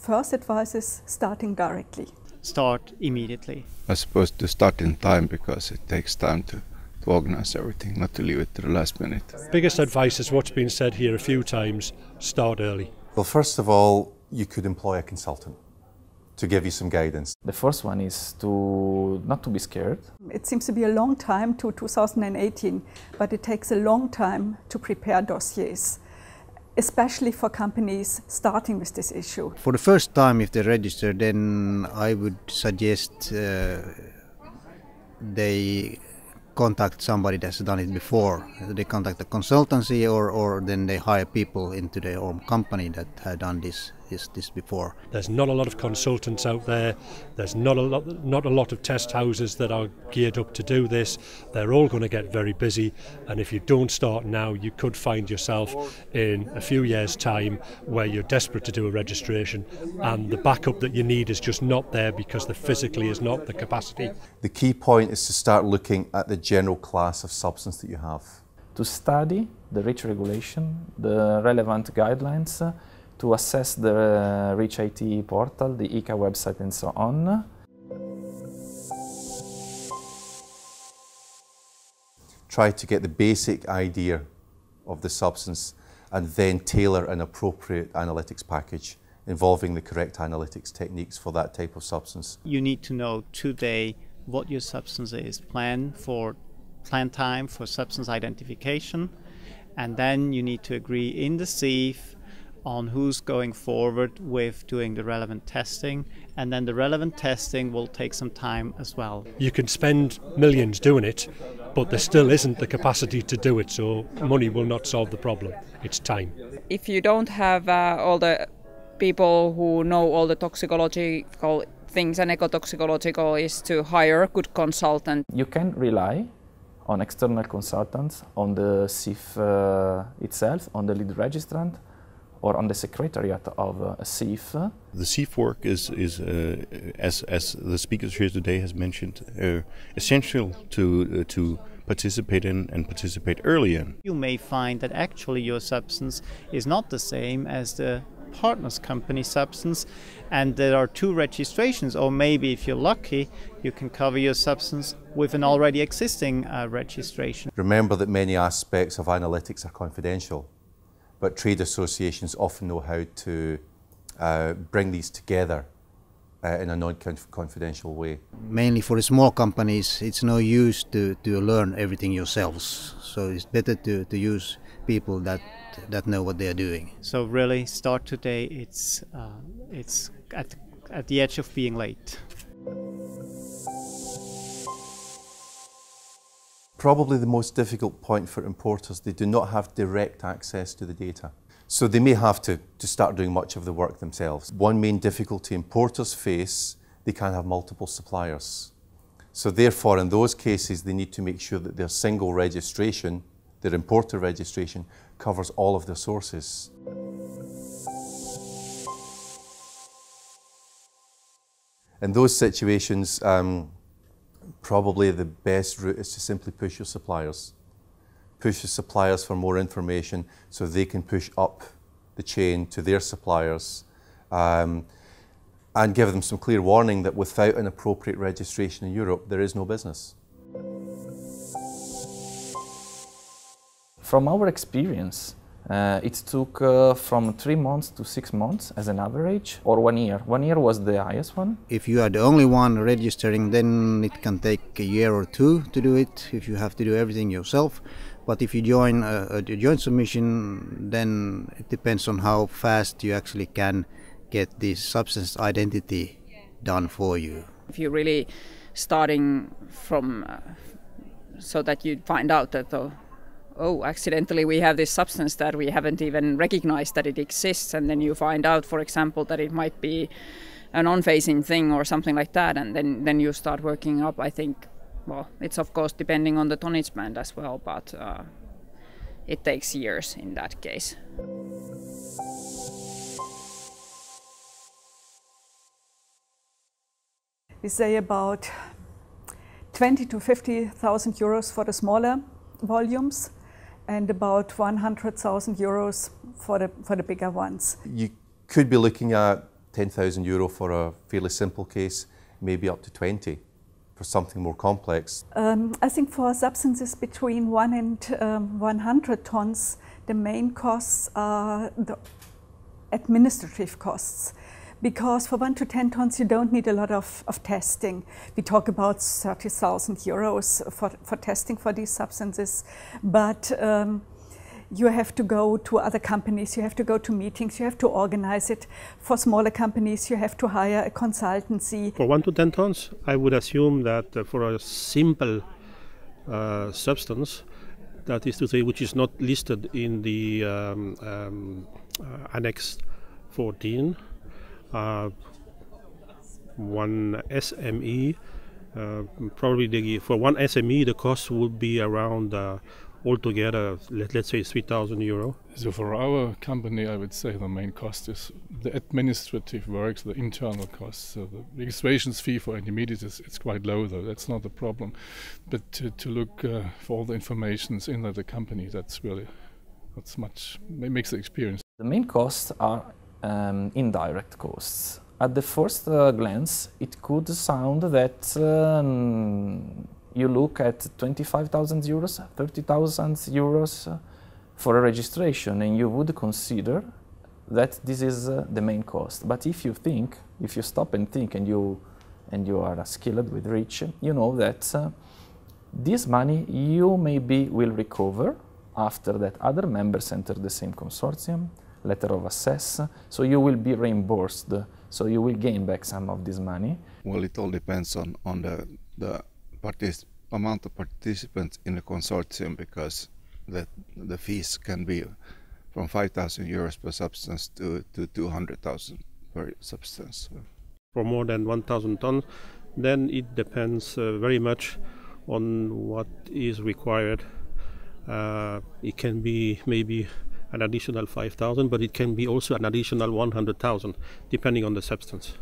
first advice is starting directly. Start immediately. I suppose to start in time because it takes time to, to organize everything, not to leave it to the last minute. Biggest advice is what's been said here a few times start early. Well, first of all, you could employ a consultant to give you some guidance. The first one is to not to be scared. It seems to be a long time to 2018, but it takes a long time to prepare dossiers, especially for companies starting with this issue. For the first time, if they register, then I would suggest uh, they contact somebody that's done it before. They contact a consultancy or, or then they hire people into their own company that have done this this, this before. There's not a lot of consultants out there. There's not a lot not a lot of test houses that are geared up to do this. They're all going to get very busy, and if you don't start now, you could find yourself in a few years' time where you're desperate to do a registration, and the backup that you need is just not there because there physically is not the capacity. The key point is to start looking at the general class of substance that you have. To study the REACH regulation, the relevant guidelines, uh, to assess the uh, REACH IT portal, the ECHA website and so on. Try to get the basic idea of the substance and then tailor an appropriate analytics package involving the correct analytics techniques for that type of substance. You need to know today what your substance is, plan for plan time for substance identification, and then you need to agree in the SIEF on who's going forward with doing the relevant testing and then the relevant testing will take some time as well. You can spend millions doing it but there still isn't the capacity to do it so money will not solve the problem it's time. If you don't have uh, all the people who know all the toxicological things and ecotoxicological is to hire a good consultant. You can rely on external consultants, on the SIEF uh, itself, on the lead registrant, or on the secretariat of uh, a SIEF. The SIEF work is, is uh, as, as the speakers here today has mentioned, uh, essential to, uh, to participate in and participate early in. You may find that actually your substance is not the same as the partner's company substance and there are two registrations or maybe if you're lucky you can cover your substance with an already existing uh, registration. Remember that many aspects of analytics are confidential but trade associations often know how to uh, bring these together uh, in a non-confidential way. Mainly for the small companies, it's no use to, to learn everything yourselves. So it's better to, to use people that that know what they are doing. So really, start today. It's uh, it's at at the edge of being late. Probably the most difficult point for importers, they do not have direct access to the data. So they may have to, to start doing much of the work themselves. One main difficulty importers face, they can have multiple suppliers. So therefore, in those cases, they need to make sure that their single registration, their importer registration, covers all of their sources. In those situations, um, probably the best route is to simply push your suppliers. Push your suppliers for more information so they can push up the chain to their suppliers um, and give them some clear warning that without an appropriate registration in Europe, there is no business. From our experience, uh, it took uh, from three months to six months as an average, or one year. One year was the highest one. If you are the only one registering, then it can take a year or two to do it if you have to do everything yourself. But if you join a, a joint submission, then it depends on how fast you actually can get the substance identity done for you. If you're really starting from uh, so that you find out that the oh, accidentally we have this substance that we haven't even recognized that it exists, and then you find out, for example, that it might be a non-phase-in thing or something like that, and then then you start working up. I think, well, it's of course depending on the tonnage band as well, but uh, it takes years in that case. We say about 20 to 50,000 euros for the smaller volumes and about 100,000 euros for the, for the bigger ones. You could be looking at 10,000 euro for a fairly simple case, maybe up to 20 for something more complex. Um, I think for substances between 1 and um, 100 tons, the main costs are the administrative costs. Because for 1 to 10 tons, you don't need a lot of, of testing. We talk about 30,000 euros for, for testing for these substances. But um, you have to go to other companies, you have to go to meetings, you have to organize it. For smaller companies, you have to hire a consultancy. For 1 to 10 tons, I would assume that uh, for a simple uh, substance, that is to say, which is not listed in the um, um, uh, Annex 14, uh, one SME, uh, probably the, for one SME, the cost would be around uh, altogether, let, let's say 3,000 euro. So for our company, I would say the main cost is the administrative works, the internal costs. So the registrations fee for intermediates is it's quite low, though. That's not a problem. But to, to look uh, for all the informations in the company, that's really that's much it makes the experience. The main costs are um, indirect costs. At the first uh, glance, it could sound that um, you look at 25,000 euros, 30,000 euros for a registration and you would consider that this is uh, the main cost. But if you think, if you stop and think and you, and you are skilled with REACH, you know that uh, this money you maybe will recover after that other members enter the same consortium, letter of access, so you will be reimbursed, so you will gain back some of this money. Well, it all depends on, on the, the partic- amount of participants in the consortium because the, the fees can be from 5,000 euros per substance to, to 200,000 per substance. For more than 1,000 tons, then it depends uh, very much on what is required. Uh, it can be maybe an additional 5,000, but it can be also an additional 100,000, depending on the substance.